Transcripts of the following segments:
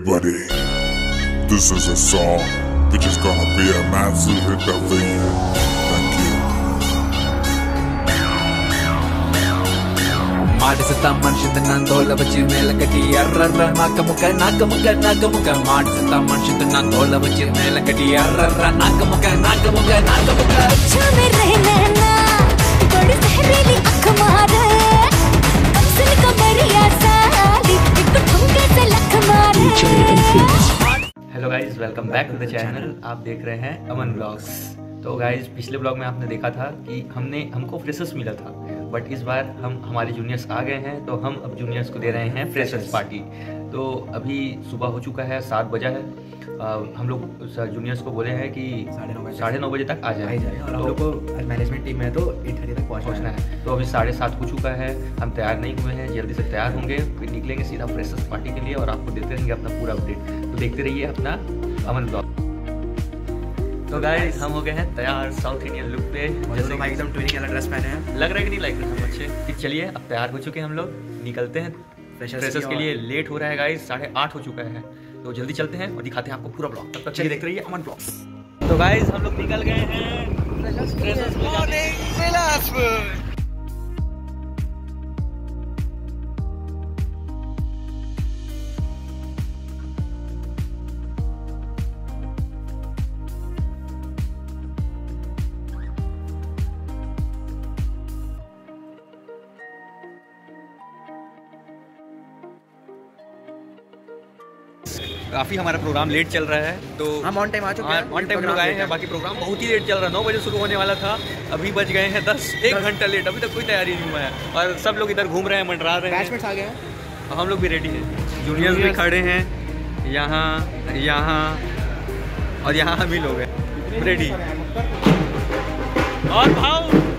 everybody. This is a song which is gonna be a massive hit of the year. Thank you. ಮಾಡಿಸುತ್ತಾ ಮನುಷ್ಯದ ನಂದೋಲ ಬಚ್ಚಿ ಮೇಲೆ ಕಟಿ ಅರ್ರರ್ರ ನಾಕ ಮುಖ ನಾಕ ಮುಖ ನಾಕ ಮುಖ ಮಾಡಿಸುತ್ತಾ ಮನುಷ್ಯದ ನಂದೋಲ ಬಚ್ಚಿ ಮೇಲೆ ಕಟಿ ಅರ್ರರ್ರ ನಾಕ ಮುಖ ನಾಕ ಮುಖ ನಾಕ ಮುಖ ಕೊಡಿಸ ಅಕ್ಕ ಮಾರ ಕಮರಿಯಾಸ hello guys welcome back to the channel आप देख रहे हैं अमन ब्लॉग्स तो गाइज़ पिछले ब्लॉग में आपने देखा था कि हमने, हमको फ्रेशर्स मिला था। बट इस बार हम हमारे जूनियर्स आ गए हैं तो हम अब जूनियर्स को दे रहे हैं फ्रेशर्स पार्टी तो अभी सुबह हो चुका है सात बजा है। आ, हम लोग जूनियर्स को बोले हैं कि साढ़े नौ बजे साढ़े नौ बजे तक आ जाए। और हम लोग को मैनेजमेंट टीम है तो एट थर्टी तक पहुँचना है। है। तो अभी साढ़े सात हो चुका है। हम तैयार नहीं हुए हैं जल्दी से तैयार होंगे। फिर निकलेंगे सीधा फ्रेशर्स पार्टी के लिए और आपको देते रहेंगे अपना पूरा अपडेट तो देखते रहिए अपना अमन ब्लॉग तो गाइस हम हो गए हैं तैयार साउथ इंडियन लुक पे। जैसे भाई एकदम ट्विनिंग वाला ड्रेस पहने हैं। लग रहा है कि नहीं लाइक हम अच्छे। कि चलिए अब तैयार हो चुके हैं हम लोग। निकलते हैं। फ्रेशर्स के लिए लेट हो रहा है गाइस साढ़े आठ हो चुका है। तो जल्दी चलते हैं और दिखाते हैं आपको पूरा ब्लॉग तब तक चलिए देखते रहिए अमन ब्लॉग तो गाइस हम लोग निकल गए हैं। काफ़ी हमारा प्रोग्राम लेट चल रहा है तो हम ऑन टाइम आ चुके हैं ऑन टाइम लोग आए हैं बाकी प्रोग्राम बहुत ही लेट चल रहा है नौ बजे शुरू होने वाला था अभी बज गए हैं दस एक घंटा लेट अभी तक कोई तैयारी नहीं हुआ है और सब लोग इधर घूम रहे हैं मंडरा रहे हैं। आ गए हैं? और हम लोग भी रेडी हैं। जूनियर्स भी खड़े हैं यहाँ यहाँ और यहाँ हम ही लोग हैं रेडी और भाव!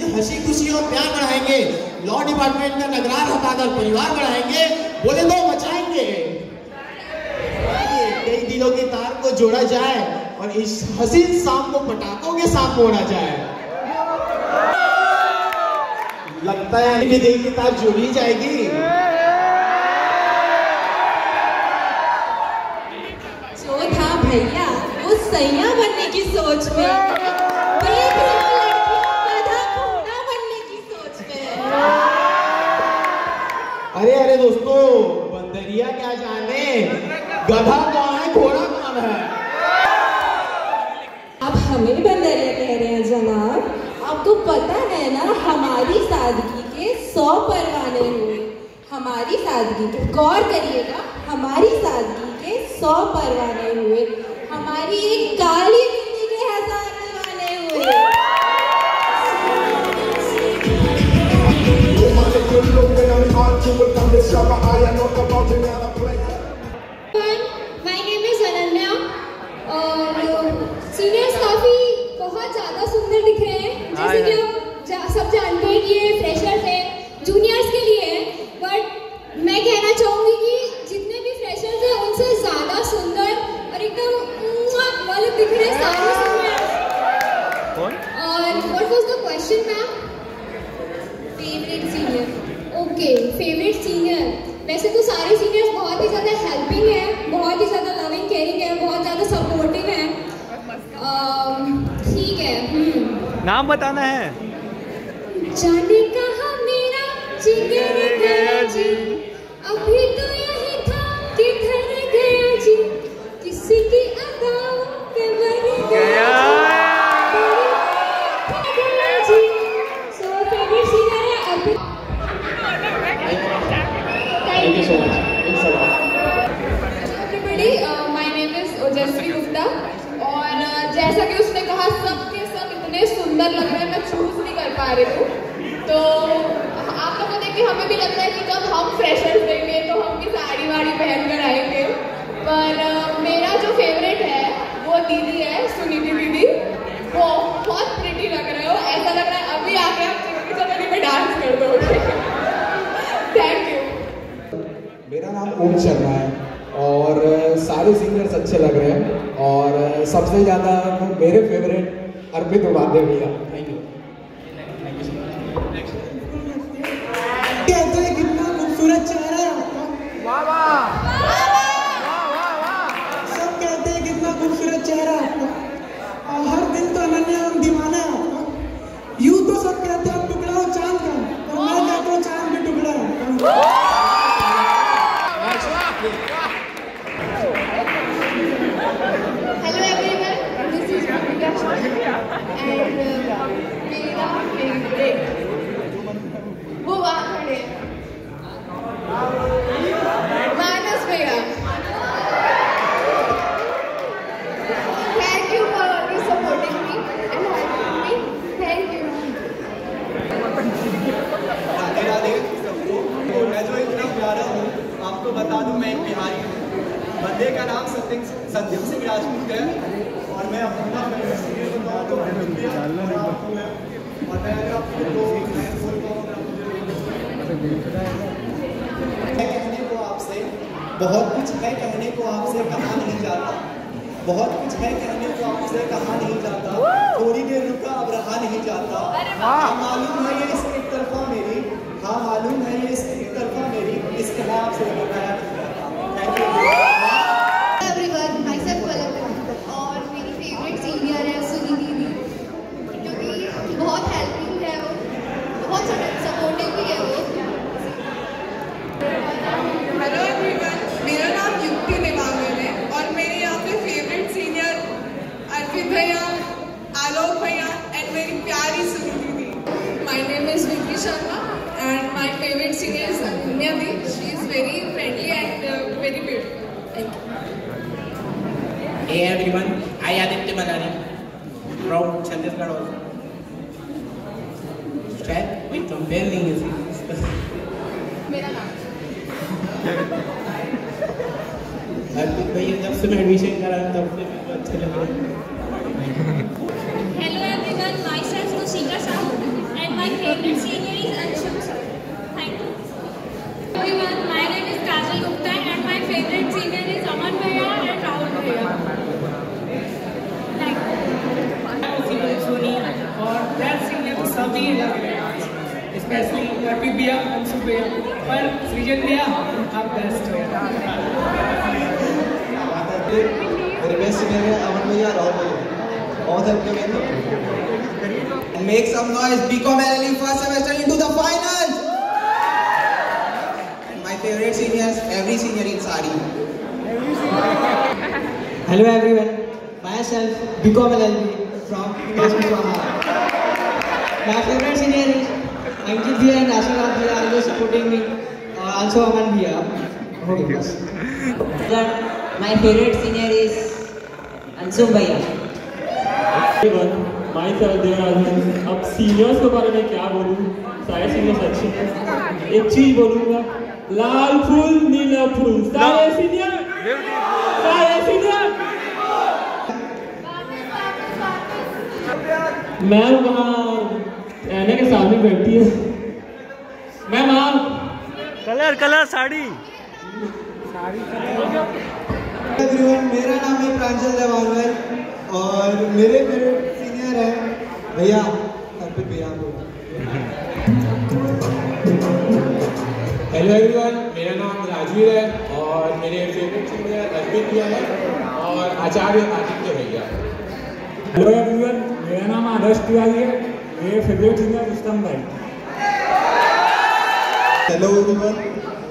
दिन हँसी खुशी और प्यार बढ़ाएँगे। लॉ डिपार्टमेंट का नगरार हटाकर परिवार बढ़ाएँगे। बोले तो मचाएँगे कई दिलों के तार को जोड़ा जाए और इस हसीन शाम को पटाखों के साथ मोड़ा जाए। लगता है कि दिल की तार जोड़ी जाएगी। जो था भैया, वो सैया बनने की सोच में। अरे अरे दोस्तों, बंदरिया क्या जाने? गधा कौन है, घोड़ा कौन है? आप हमें बंदरिया कह रहे हैं, जनाब। आपको पता है ना, हमारी सादगी के सौ परवाने हुए। हमारी सादगी के गौर करिएगा, हमारी सादगी के सौ परवाने हुए। हमारी एक काली बिंदी के हज़ार दीवाने हुए। This summer I am not about to get है कि जब हम फ्रेशर्स देंगे तो हम भी साड़ी वाड़ी पहन कर आएँगे। पर मेरा जो फेवरेट है, वो दीदी है, सुनीति दीदी। वो बहुत प्रिटी लग रहे हो ऐसा लग रहा है अभी आके आप चमेली में डांस कर दोगे। थैंक यू मेरा नाम ओम शर्मा है, और सारे सिंगर्स अच्छे लग रहे हैं, और सबसे ज़्यादा मेरे फेवरेट अर्पित उपाध्याय भैया थैंक यू कहते हैं खूबसूरत चेहरा है आपका सब कहते हैं कितना खूबसूरत चेहरा है आपका। और हर दिन तो अनन्या हम दीवाना है आपका। यूँ तो सब कहते हैं टुकड़ा हो चाँद का। और मैं कहता हूँ चाँद भी टुकड़ा है। Hello everyone, this is Bhumika Shah and uh, favorite वो वहाँ खड़े हैं। मानस भैया Thank you for always supporting me and helping me. Thank you. Radhe Radhe सबको तो मैं जो इतना प्यारा हूँ आपको बता दूँ मैं एक बिहारी हूँ बंदे का नाम सत्यम सत्यम सिंह राजपूत है और मैं अपना फेवरेट बताऊँ तो भूमिया और आपको मैं और मैं अगर आपको दो लाइन बोल पाऊँ मैं कहने को आपसे बहुत कुछ है कहने को आपसे कहा नहीं जाता। बहुत कुछ है कहने को आपसे कहा नहीं जाता। थोड़ी देर रुका अब रहा नहीं जाता। हाँ मालूम है ये इस एक तरफा मेरी। हाँ मालूम है ये इस एक तरफा मेरी इसके मैं आपसे बताया thank you everyone Sharma, and my favorite singer is Anunya Di. She is very friendly and uh, very beautiful. Thank you. Everyone I Aditya Madani from Chhattisgarh all straight we तो बेल नहीं है मेरा नाम। अर्जुन भाई जब से मैं एडमिशन करा तब से मैं अच्छे लग। My favorite senior is Anjit Bhaiya and Ashraf Bhaiya are always supporting me. Uh, also Aman Bhaiya. Okay, bas. My favorite senior is Ansum Bhaiya. Myself Devarajan अब सीनियर्स के बारे में क्या बोलूँ सारे सीनियर्स अच्छे हैं एक चीज़ बोलूँगा लाल फूल नीला फूल सारे सीनियर सारे सीनियर मैम वहाँ रहने के सामने बैठी है। मैम आप? Colour colour sari. एवरीवन मेरा नाम है प्रांजल देवांगर और मेरे फेवरेट सीनियर है भैया अर्पित भैया हेलो एवरीवन मेरा नाम राजवीर है और मेरे फेवरेट सिंगर अर्पित भैया है और आचार्य आदित्य भैया हेलो एवरीवन मेरा नाम आदर्श तिवारी है मेरे फेवरेट सिंगर रुस्तम भाई? Hello everyone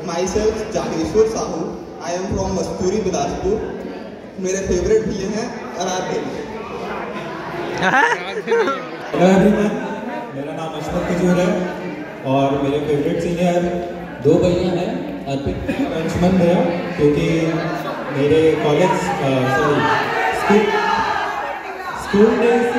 myself Jageshwar Sahu I am from Masturi Bilaspur मेरे फेवरेट भैया हैं आराध्य हेलो एवरीवन मेरा नाम अशफक कजूर है और मेरे फेवरेट सिंगर दो भैया हैं अर्पित अंशुमन भैया क्योंकि मेरे college sorry school school days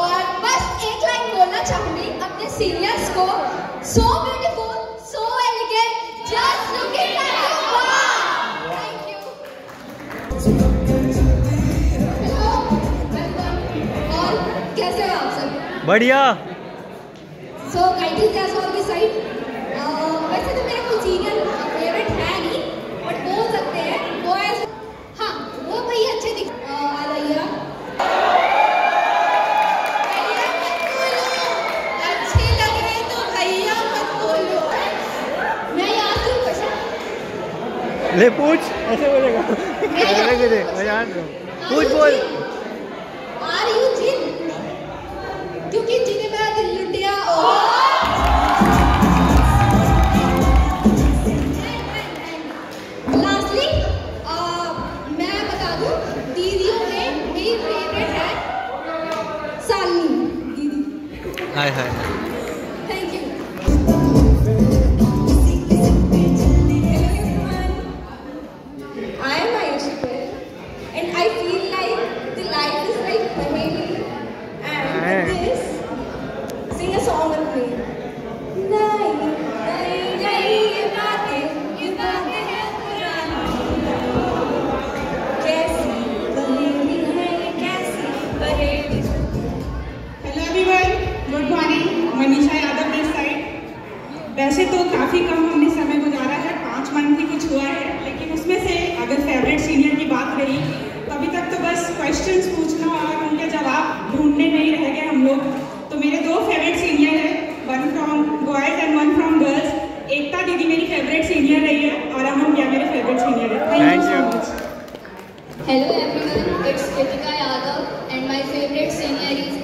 और बस एक लाइन बोलना चाहूँगी अपने सीनियर्स को। So beautiful so elegant just looking at you thank you और कैसे हो आप सब बढ़िया सो गाइडिंग कैसा होगी साइड वैसे तो मेरा कोई सीनियर फेवरेट है नहीं बट बोल सकते हैं वो ऐसे हाँ वो भैया अच्छे दिख अ, आ रही है भैया मत बोलो अच्छे लग रहे तो भैया मत बोलो मैं यहाँ से क्वेश्चन ले पूछ। ऐसे बोलेगा। पूछ बोल। वैसे तो काफ़ी कम हमने समय गुजारा है पाँच मंथ ही कुछ हुआ है लेकिन उसमें से अगर फेवरेट सीनियर की बात रही तो अभी तक तो बस क्वेश्चंस पूछना और उनके जवाब ढूँढने में ही रह गए हम लोग। तो मेरे दो फेवरेट सीनियर हैं one from boys and one from girls Ekta दीदी मेरी फेवरेट सीनियर रही है और अमन मेरे फेवरेट सीनियर है। Thank you so much hello everyone it's Kritika Yadav and my favorite singer is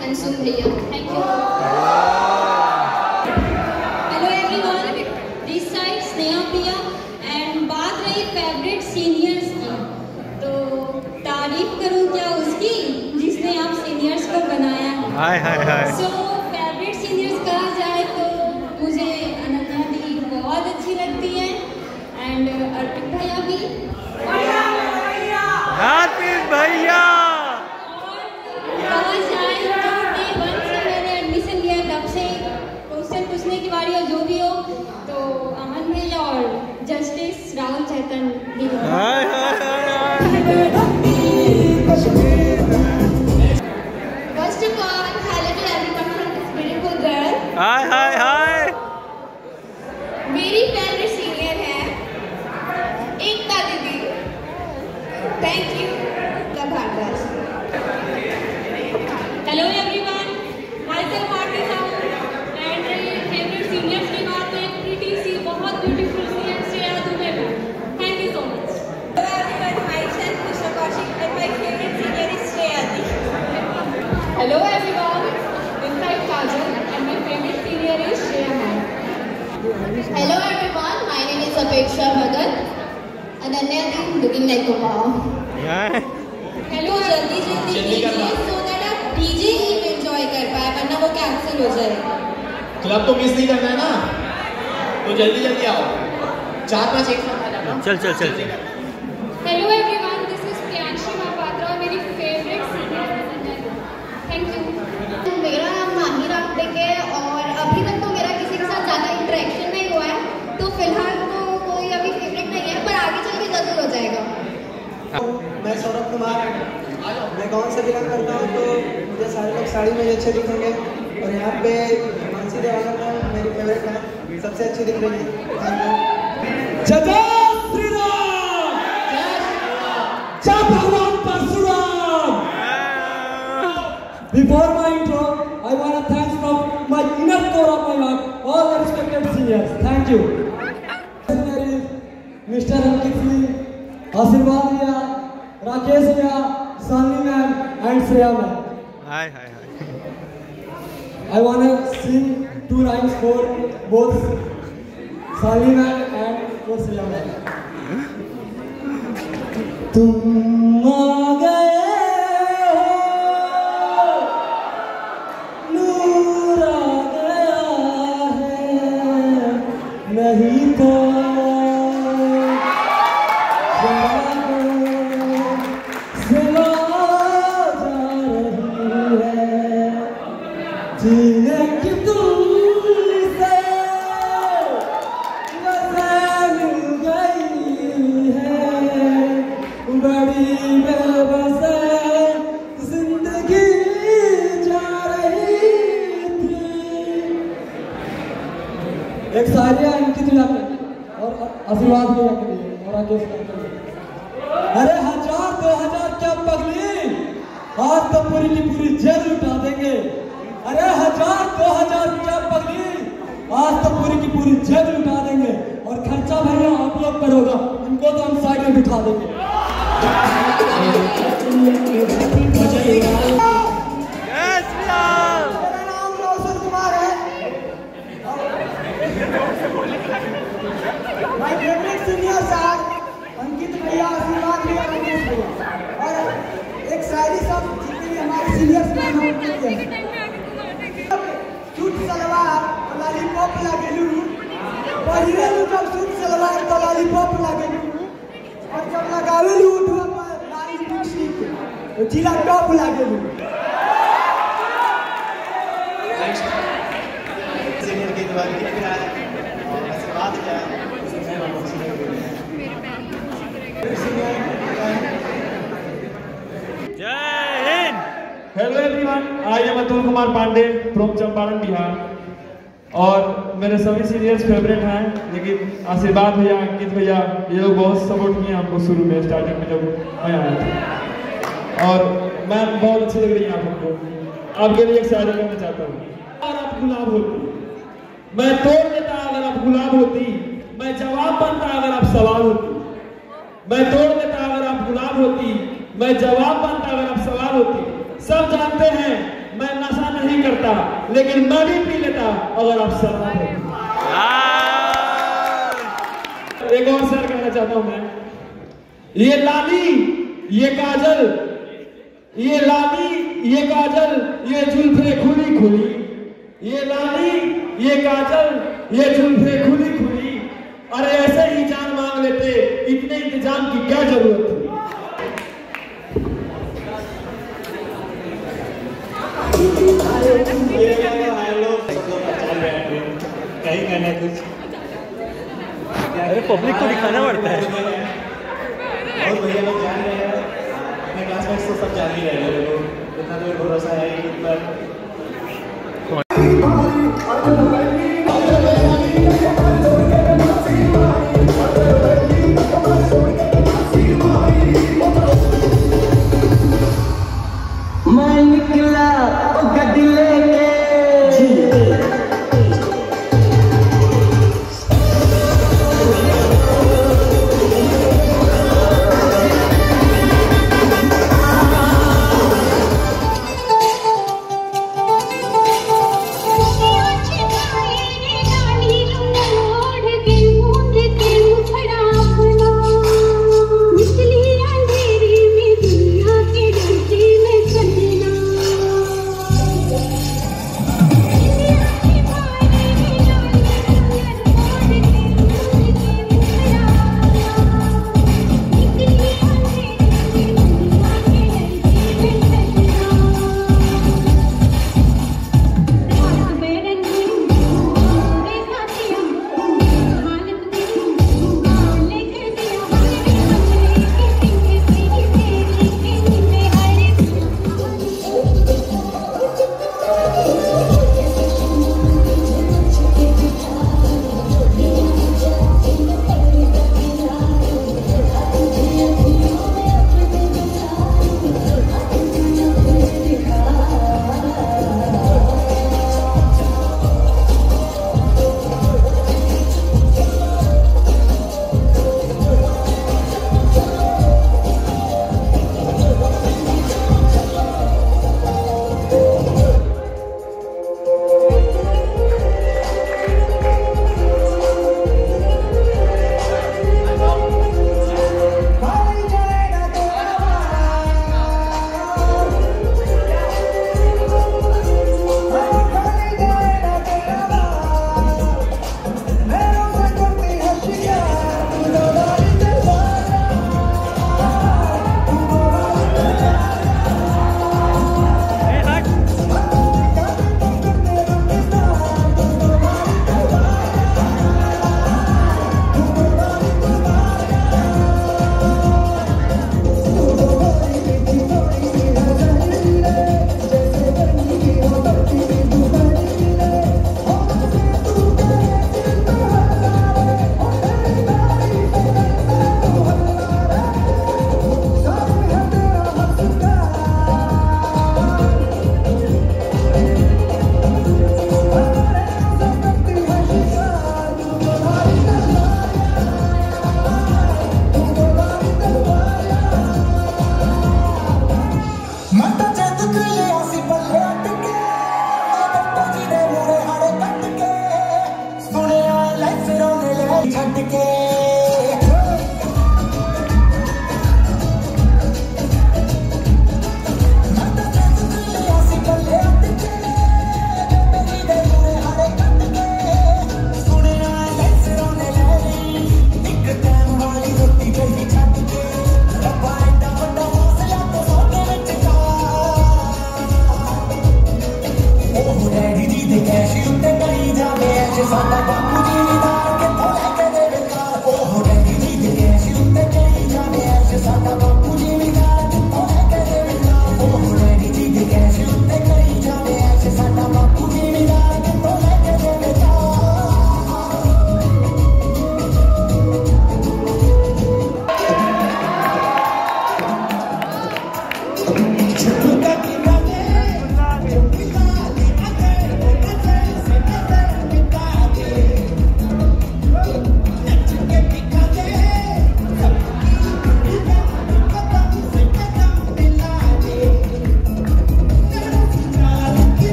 hi hi hi. So favourite seniors कहा जाए तो मुझे अनन्या दी बहुत अच्छी लगती है एंड अर्पित भैया भी। हार्दिक भैया। कहा जाए तो डे वन से मैंने एडमिशन लिया तब से क्वेश्चन पूछने की बारी हो जो भी हो। तो अमन भैया और जस्टिस राहुल चैतन भी। हाय हाय। हाय हाय मेरी फेवरेट सीनियर है एकता दीदी thank you the Bhardwaj hello everyone myself Aarti Sahu and favourite seniors की बात है प्रीटी सी बहुत beautiful C and Shreya Dubey ma'am thank you so much Hello everyone, myself Kusha Kaushik and my favorite senior is Shreya Adi. Hello everyone inside Kajal and my favourite senior is Shreya ma'am hello everyone my name is Apeksha Bhagat Ananya the looking like a wow hello जल्दी जल्दी कीजिए so that आप DJ ही enjoy कर पाए वरना वो cancel हो जाएगा क्लब तो मिस नहीं करना है ना? तो जल्दी जल्दी आओ। चार पाँच एक साथ आ जाना। चल चल चल hello everyone this is Priyanshi Mahapatra मेरी फेवरेट सीनियर है अनन्या थैंक यू मेरा नाम माहिर आपटेक है और अभी तक तो मेरा किसी के साथ ज़्यादा इंटरेक्शन नहीं हुआ है तो फ़िलहाल तो कोई अभी फेवरेट नहीं है पर आगे चल के ज़रूर हो जाएगा मैं सौरभ कुमार मैं गाँव से बिलोंग करता हूँ तो मुझे सारे लोग साड़ी में अच्छे दिखेंगे और यहाँ पे मानसी मैम मेरी फेवरेट है सबसे अच्छी दिख रही है Before my intro, I want to thank from my inner core of my heart all the respected seniors. Thank you. Mr. Ankit Kesya, Sunny ma'am and Shreya. Hi, hi, hi. I want to sing two lines for both Sunny and for Shreya ma'am. तुम जीने lollipop लागेलू और जब लगावेलू उठवा पर लाली lipstick तो जिला टॉप लागेलू सीनियर की दुआ की रहा है और आशीर्वाद किया है और मेरे सभी सीनियर्स फेवरेट हैं, लेकिन आशीर्वाद भैया, अंकित भैया, ये लोग बहुत सपोर्ट किए हमको शुरू में स्टार्टिंग में जब मैं आया था। और मैम, बहुत अच्छी लग रही है आप हमको। आपके लिए एक शायरी करना चाहता हूँ। और आप गुलाब होती, मैं तोड़ देता अगर आप गुलाब होती, मैं जवाब बनता अगर आप सवाल होती। मैं तोड़ देता अगर आप गुलाब होती, मैं जवाब बनता अगर आप सवाल होती। सब जानते हैं, मैं नशा नहीं करता लेकिन मैं भी पी लेता अगर आप शराब होती एक और शेर कहना चाहता हूँ मैं। ये लाली ये काजल ये लाली ये काजल ये जुल्फे खुली खुली। ये लाली ये काजल ये जुल्फे खुली खुली। अरे ऐसे ही जान मांग लेते इतने इंतज़ाम की क्या ज़रूरत थी अरे पब्लिक को दिखाना पड़ता है। और भैया लोग जान रहे हैं। अपने क्लासमेट्स तो सब जान ही रहे हैं। लोग इतना तो भरोसा है कि